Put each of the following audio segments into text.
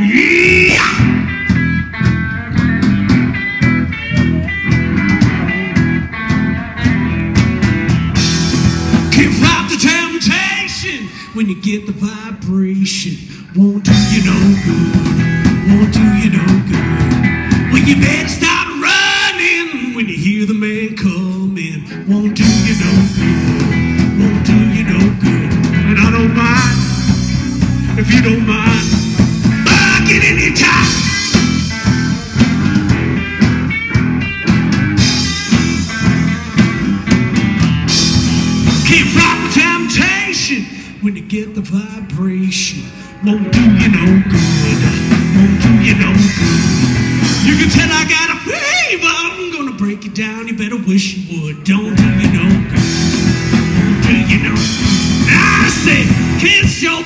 Can't fight the temptation when you get the vibration. Won't do you no good. Won't do you no good. Well, you better stop running when you hear the man coming. Won't do you no good. Won't do you no good. And I don't mind if you don't mind. When you get the vibration. Won't do you no good. Won't do you no good. You can tell I got a fever. I'm gonna break it down. You better wish you would. Don't do you no good. Won't do you no good. I say, kiss your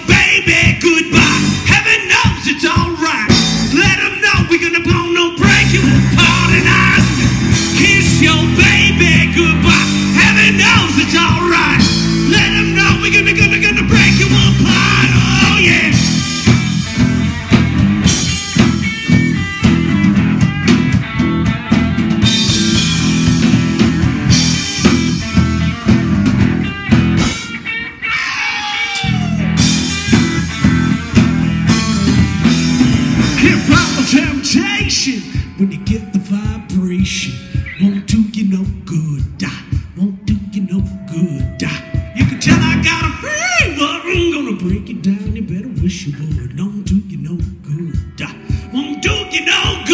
vibration. Won't do you no good. ah. Won't do you no good. ah. You can tell I got a fever. I'm gonna break it down. You better wish you would. Don't do you no good. ah. Won't do you no good.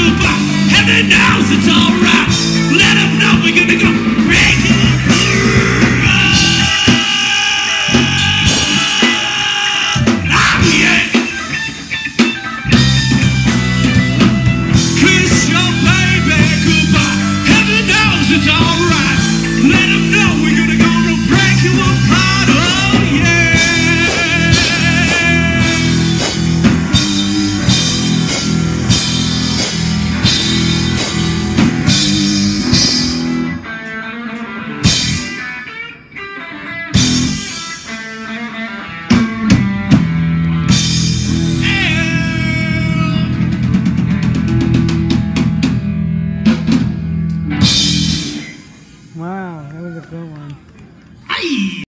Good one. Hey.